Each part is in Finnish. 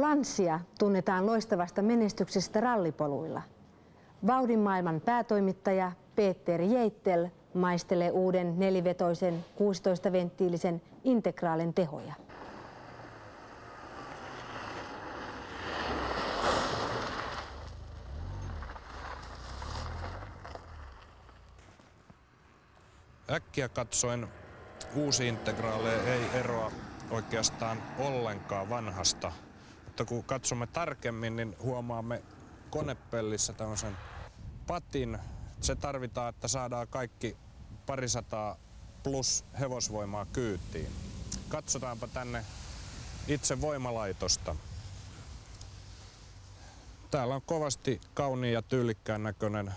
Lanssia tunnetaan loistavasta menestyksestä rallipoluilla. Vauhdin maailman päätoimittaja Peter Jeittel maistelee uuden nelivetoisen 16-venttiilisen integraalin tehoja. Äkkiä katsoen uusi integraale ei eroa oikeastaan ollenkaan vanhasta. Mutta kun katsomme tarkemmin, niin huomaamme konepellissä tämmöisen patin. Se tarvitaan, että saadaan kaikki parisataa plus hevosvoimaa kyytiin. Katsotaanpa tänne itse voimalaitosta. Täällä on kovasti kauniin ja tyylikkään näköinen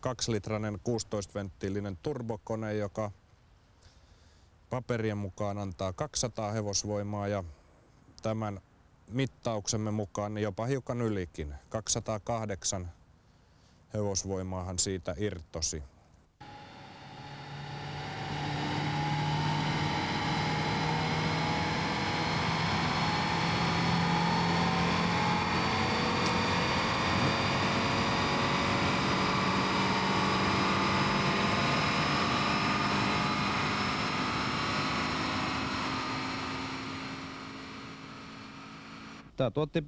kaksilitrainen 16-venttiilinen turbokone, joka paperien mukaan antaa 200 hevosvoimaa ja tämän mittauksemme mukaan niin jopa hiukan ylikin. 208 hevosvoimaahan siitä irtosi. Tämä tuotti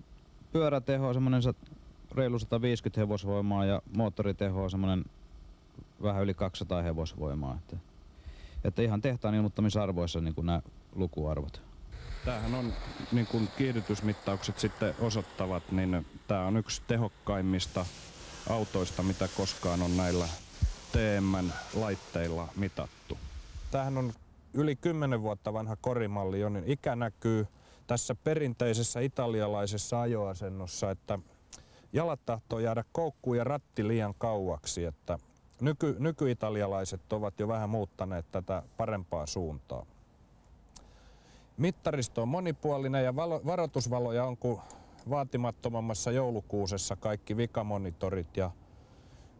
pyörätehoa semmoinen reilu 150 hevosvoimaa ja moottoritehoa semmoinen vähän yli 200 hevosvoimaa. Että, että ihan tehtaan ilmoittamisarvoissa niin kuin nämä lukuarvot. Tämähän on, niin kuin kiihdytysmittaukset sitten osoittavat, niin tämä on yksi tehokkaimmista autoista, mitä koskaan on näillä TM-laitteilla mitattu. Tämähän on yli 10 vuotta vanha korimalli, jonne ikä näkyy tässä perinteisessä italialaisessa ajoasennossa, että jalat tahtoo jäädä koukkuun ja ratti liian kauaksi, että nyky, nykyitalialaiset ovat jo vähän muuttaneet tätä parempaa suuntaa. Mittaristo on monipuolinen ja valo, varoitusvaloja on kuin vaatimattomammassa joulukuusessa kaikki vikamonitorit ja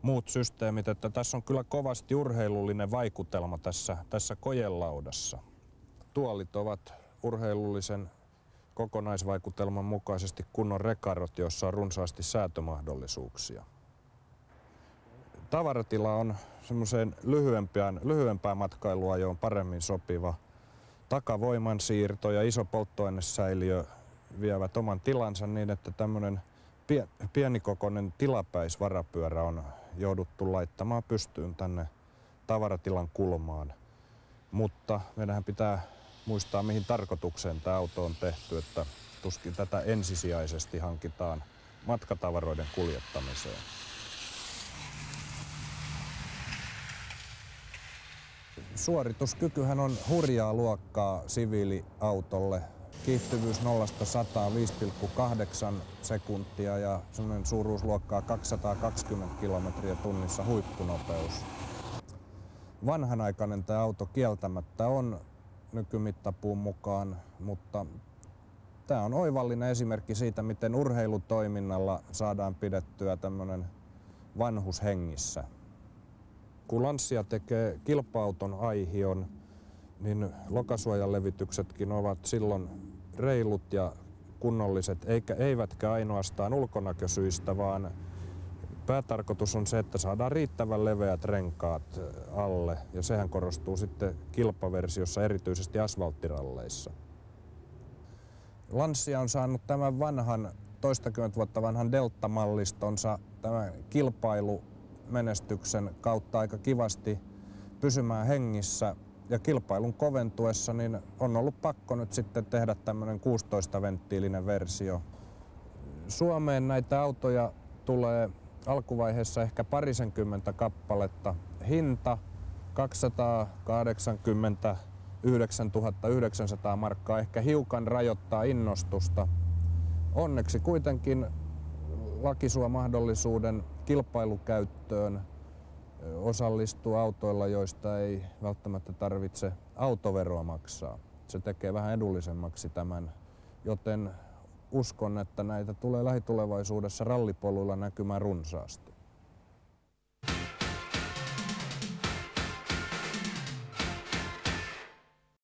muut systeemit, että tässä on kyllä kovasti urheilullinen vaikutelma tässä, tässä kojelaudassa. Tuolit ovat urheilullisen kokonaisvaikutelman mukaisesti kunnon rekarot, joissa on runsaasti säätömahdollisuuksia. Tavaratila on semmoiseen lyhyempään, lyhyempään matkailuajoon paremmin sopiva. Takavoiman siirto ja iso polttoainesäiliö vievät oman tilansa niin, että tämmöinen pienikokoinen tilapäisvarapyörä on jouduttu laittamaan pystyyn tänne tavaratilan kulmaan. Mutta meidän pitää muistaa, mihin tarkoitukseen tämä auto on tehty, että tuskin tätä ensisijaisesti hankitaan matkatavaroiden kuljettamiseen. Suorituskykyhän on hurjaa luokkaa siviiliautolle. Kiihtyvyys 0-100 5,8 sekuntia ja semmoinen suuruusluokkaa 220 kilometriä tunnissa huippunopeus. Vanhanaikainen tämä auto kieltämättä on nykymittapuun mukaan, mutta tämä on oivallinen esimerkki siitä, miten urheilutoiminnalla saadaan pidettyä tämmöinen vanhus hengissä. Kun Lanssia tekee kilpa-auton aihion, niin lokasuojan levityksetkin ovat silloin reilut ja kunnolliset, eikä, eivätkä ainoastaan ulkonäkösyistä, vaan päätarkoitus on se, että saadaan riittävän leveät renkaat alle ja sehän korostuu sitten kilpaversiossa erityisesti asfalttiralleissa. Lanssia on saanut tämän vanhan, toistakymmentä vuotta vanhan Delta-mallistonsa tämän kilpailumenestyksen kautta aika kivasti pysymään hengissä ja kilpailun koventuessa niin on ollut pakko nyt sitten tehdä tämmöinen 16-venttiilinen versio. Suomeen näitä autoja tulee alkuvaiheessa ehkä parisenkymmentä kappaletta. Hinta 289 900 markkaa ehkä hiukan rajoittaa innostusta. Onneksi kuitenkin laki suo mahdollisuuden kilpailukäyttöön osallistua autoilla, joista ei välttämättä tarvitse autoveroa maksaa. Se tekee vähän edullisemmaksi tämän, joten uskon, että näitä tulee lähitulevaisuudessa rallipoluilla näkymään runsaasti.